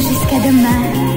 jusqu'à demain.